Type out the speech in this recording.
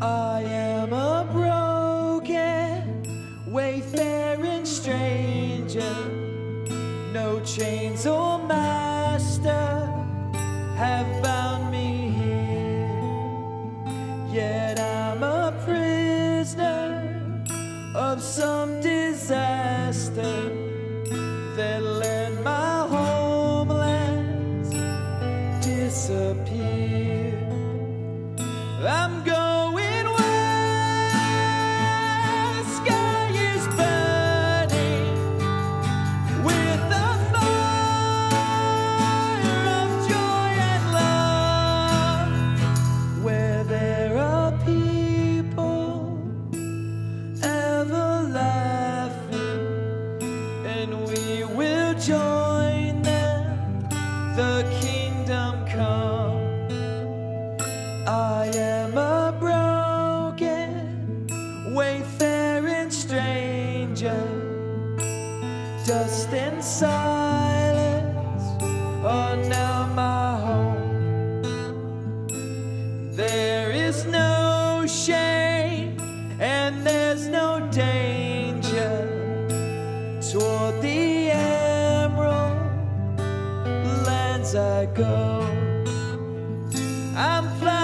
I am a broken, wayfaring stranger. No chains or master have bound me here. Yet I'm a prisoner of some disaster that let my homelands disappear. I'm going. I am a broken, wayfaring stranger, dust and silence are now my home. There is no shame and there's no danger toward the emerald lands I go. I'm flying.